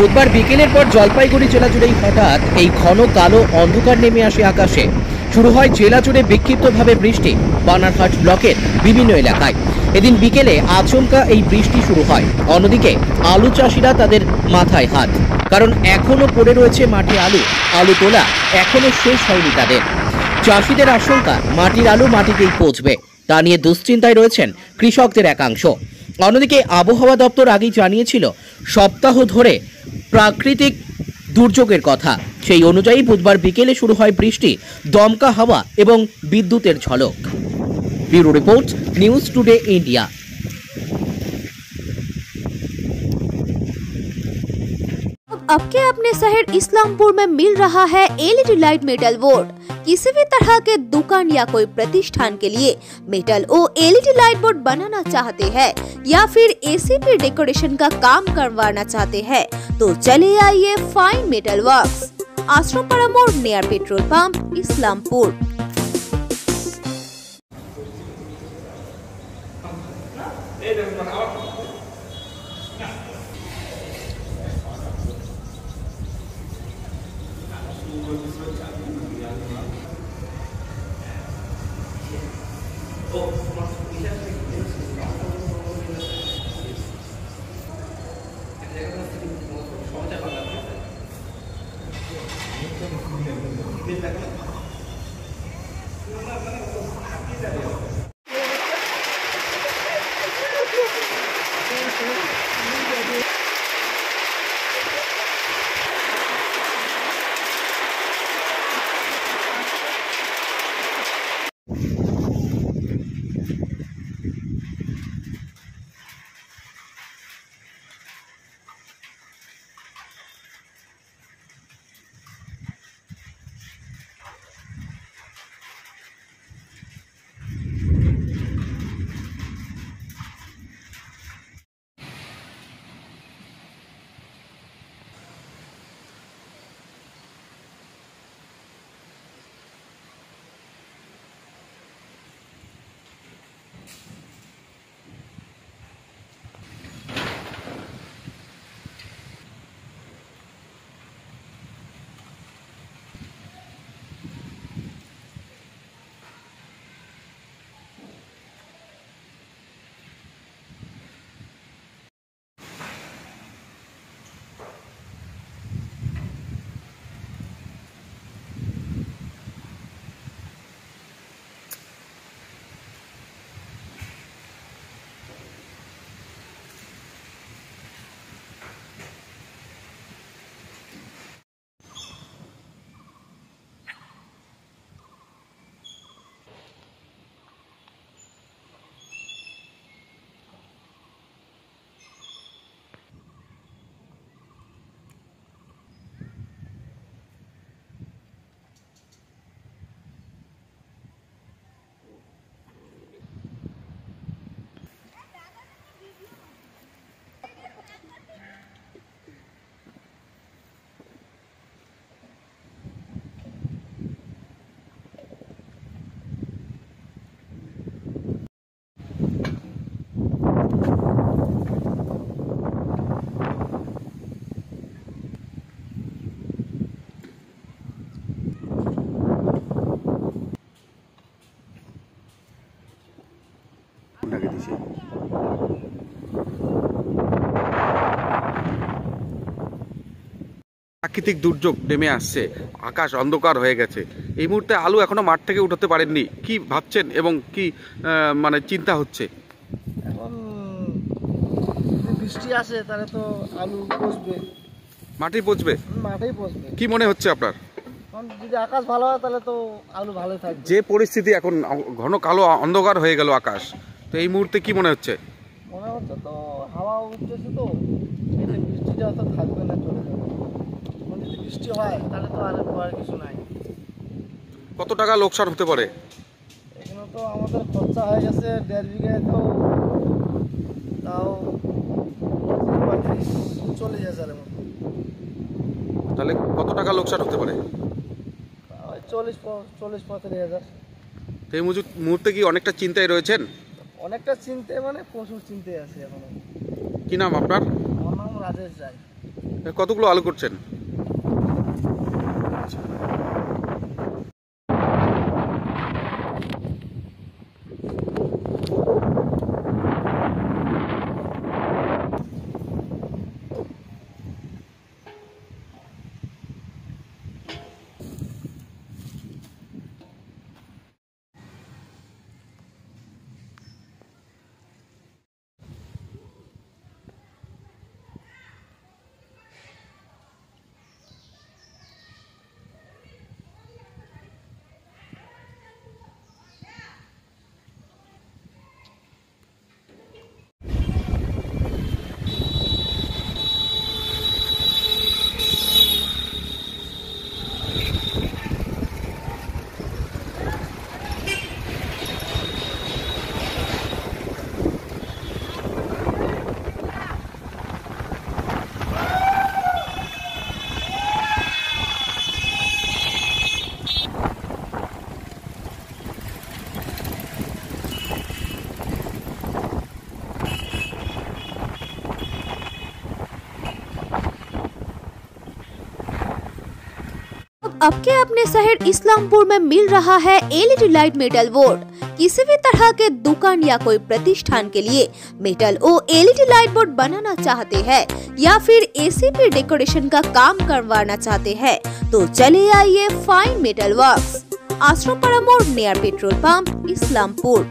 বুধবার বিকেলের পর জলপাইগুড়ি জেলা জুড়েই হঠাৎ এই ঘন কালো অন্ধকার নেমে আসে আকাশে। শুরু হয় জেলা জুড়ে বিক্ষিপ্তভাবে বৃষ্টি, বানারহাট ব্লকের বিভিন্ন এলাকায়। এদিন বিকেলে আচমকা এই বৃষ্টি শুরু হয়। অন্যদিকে আলু চাষিরা তাদের মাথায় হাত। কারণ এখনও পড়ে রয়েছে মাঠে আলু। আলু তোলা এখনও শেষ হয়নি তাদের। চাষিদের আশঙ্কা, মাটির আলু মাটিতেই পচবে। তা নিয়ে দুশ্চিন্তায় রয়েছেন কৃষকদের একাংশ। অন্যদিকে আবহাওয়া দপ্তর আগেই জানিয়েছিল, সপ্তাহ ধরে প্রাকৃতিক দুর্যোগের কথা। সেই অনুযায়ী বুধবার বিকেলে শুরু হয় বৃষ্টি, দমকা হাওয়া এবং বিদ্যুতের ঝলক। Bureau report, news today India. अब के अपने शहर इस्लामपुर में मिल रहा है एलईडी लाइट मेटल बोर्ड? किसी भी तरह के दुकान या कोई प्रतिष्ठान के लिए मेटल ओ एलईडी लाइट बोर्ड बनाना चाहते हैं या फिर एसी पे डेकोरेशन का काम करवाना चाहते हैं तो चले आइए फाइन मेटल वर्क्स। आश्रम मोड़ नियर पेट्रोल पंप इस्लामपुर। প্রাকৃতিক দুর্যোগ নেমে আসছে। আকাশ অন্ধকার হয়ে গেছে। এই মুহূর্তে আলু এখনও মাঠ থেকে উঠাতে পারেননি। কি ভাবছেন এবং কি মানে চিন্তা হচ্ছে? এখন বৃষ্টি আসে তাহলে তো আলু পচবে। মাটি পচবে? মাঠেই পচবে। কি মনে হচ্ছে আপনার? এখন যদি আকাশ ভালো হয় তাহলে তো আলু ভালোই থাকবে। যে পরিস্থিতি এখন ঘন কালো অন্ধকার হয়ে গেল আকাশ তো এই মুহূর্তে কি মনে হচ্ছে? মনে হচ্ছে তো হাওয়া উঠতেছে তো বৃষ্টিটা তো থাকবে না চলে যাবে বৃষ্টি হয় তাহলে তো আর করার কিছু নাই। কত টাকা লোকসান হতে পারে? এখানে তো আমাদের খরচা হয়ে গেছে দেড় বিঘায় তো তাও পঁয়ত্রিশ চল্লিশ হাজারের মতো। তাহলে কত টাকা লোকসান হতে পারে? চল্লিশ চল্লিশ পঁয়তাল্লিশ হাজার। তো এই মুহূর্তে- কি অনেকটা চিন্তায় রয়েছেন? অনেকটা মানে প্রচুর চিনতে আছে এখনও। কি নাম আপনার? আমার নাম রাজেশ রায়। কতগুলো আলু করছেন? अब आपके अपने शहर इस्लामपुर में मिल रहा है एलईडी लाइट मेटल बोर्ड? किसी भी तरह के दुकान या कोई प्रतिष्ठान के लिए मेटल ओ एलईडी लाइट बोर्ड बनाना चाहते हैं या फिर एसी पे डेकोरेशन का काम करवाना चाहते हैं तो चले आइए फाइन मेटल वर्क्स। आश्रम मोड़ नियर पेट्रोल पंप इस्लामपुर।